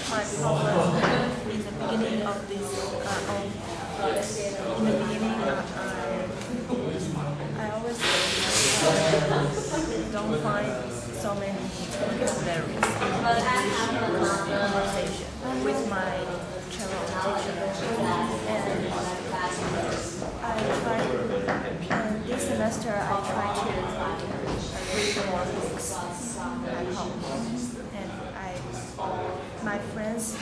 problem in the beginning of this, uh, of, in the beginning, uh, I, I always uh, don't find so many vocabularies with my teacher. And I try, this semester I try to read more books at home. Some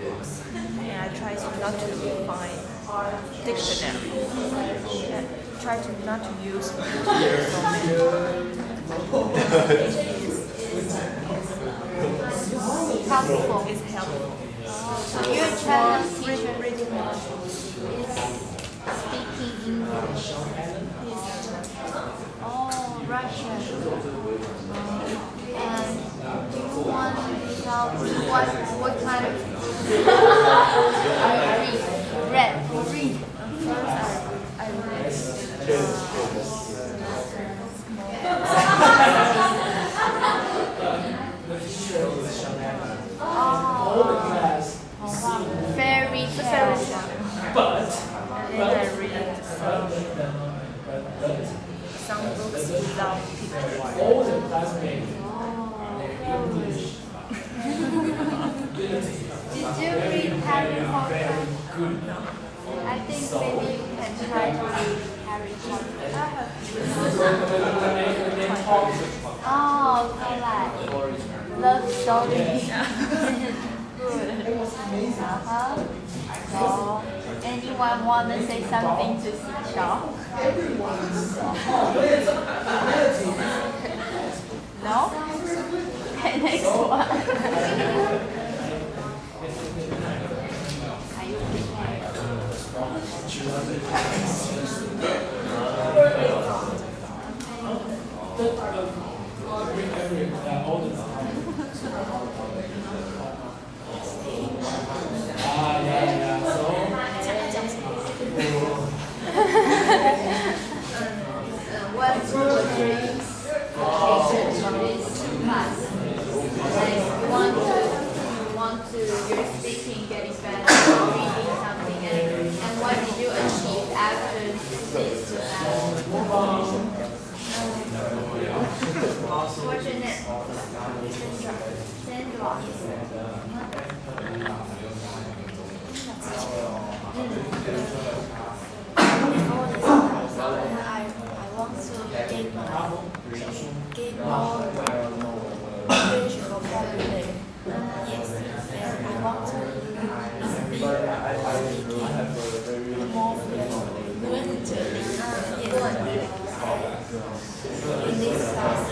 books. And I try to not to find dictionary. And try to not to use so Helpful. It's helpful. So reading is speaking English. Oh, Russian. And do you want me what what kind of I read? Read. I, I read fairy tale. and then I read some, books without pictures. Did you read Harry good. I think maybe you can try to read Harry Potter. Oh, okay, like love story. Good. Uh-huh. So, anyone want to say something to Xiao? No? Okay, next one. Shabbat Shalom. What's your name? Sandra. Sandra. I, I want to get more, get more English vocabulary. Yes, and I want to speak more fluent. Yes. In this class,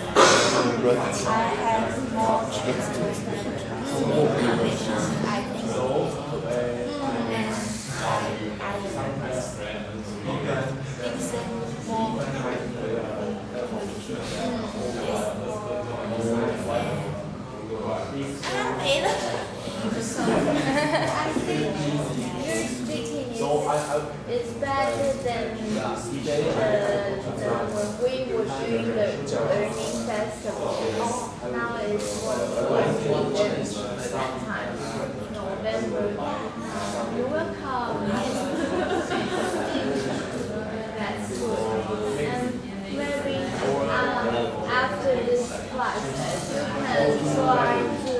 I have more chance to speak English. I think, and I, I listen more. I think your speaking is, is better than uh, the, when we were doing the learning festival. Now it's one weekend that time, November. You're welcome. That's good. And maybe uh, after this class, you can try to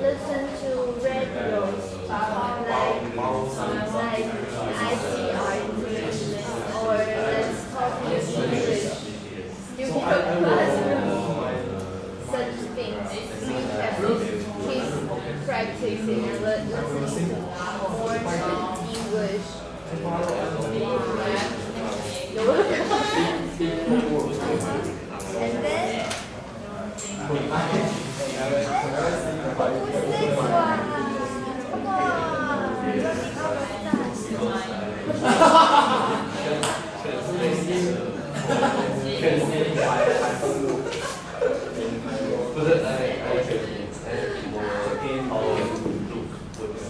listen to radio, like, like ICRT, or let's talk English, studio classroom, such things. We can keep practicing and le- listening to more English. You're welcome. and then, who's this one? Come on, let me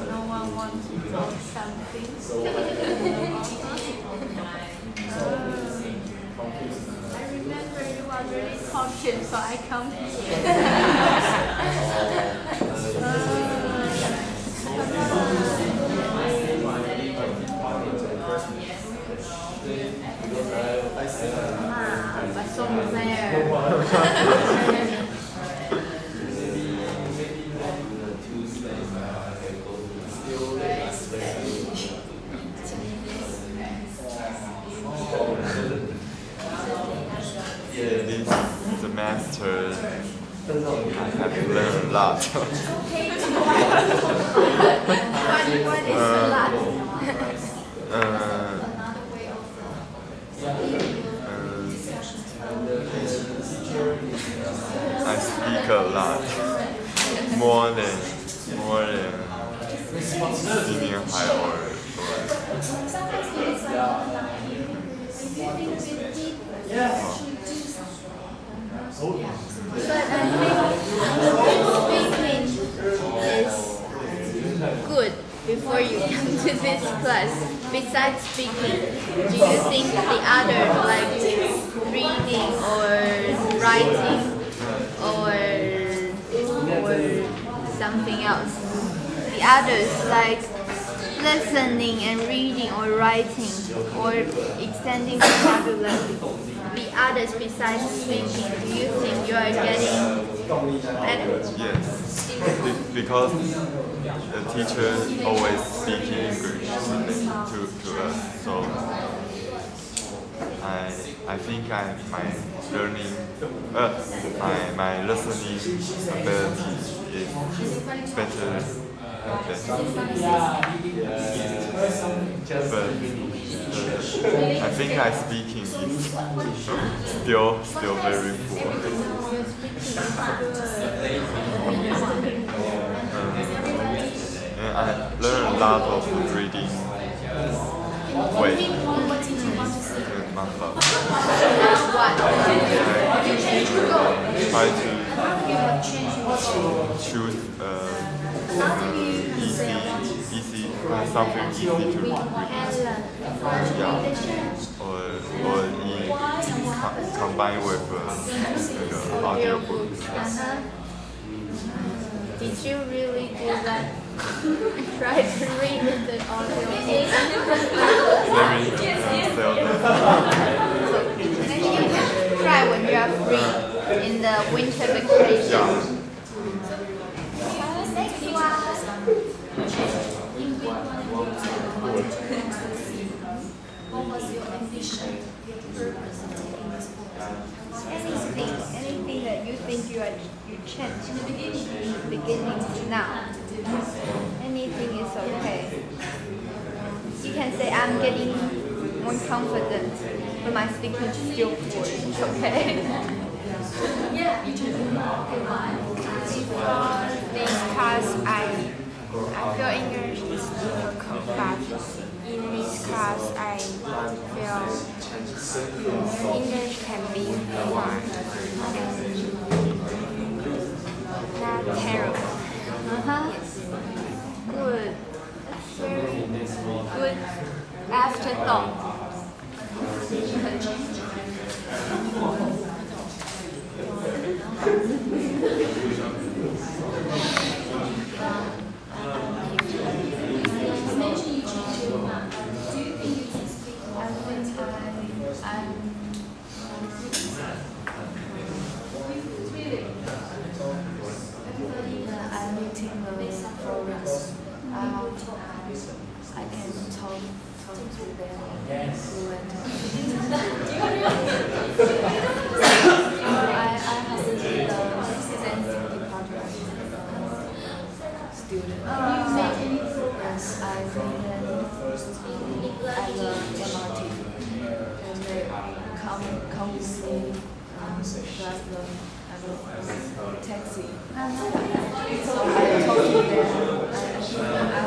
No one wants to talk something. I remember you are very cautious, so I come here. Ah, but so lot. uh, uh, I speak a lot, more than more than senior high or, or But I think speaking is good before you come to this class. Besides speaking, do you think the other like reading or writing or or something else? The others like listening and reading or writing or extending vocabulary. The others besides speaking, do you think you are getting better? Yes, Be- because the teacher always speaking English to, to us, so I I think I my learning uh, my my listening ability is better than but uh, I think I speaking is still still very poor. And I learned a lot of reading. Wait, and manga. What? Try to choose uh, something easy to read. Yeah, or or in co- combine with uh, uh, audiobook. Uh-huh. Did you really do that? Try to read the audio. Very uh, seldom. Maybe you can try when you are free in the winter vacation. Yeah. Anything, anything that you think you are you changed beginning to now. Anything is okay. You can say I'm getting more confident, but my speaking is still poor. It's okay. because I I feel English is difficult, but in this class I feel English can be fun and not terrible. Uh-huh. Good. Very good afterthought. I think I, I'm I'm meeting the foreigners. Um, I can talk talk to them fluently. I, I have been the sensing department student. Yes, I bring them at the MRT and they come come with me um, drive them at the taxi. So I to them.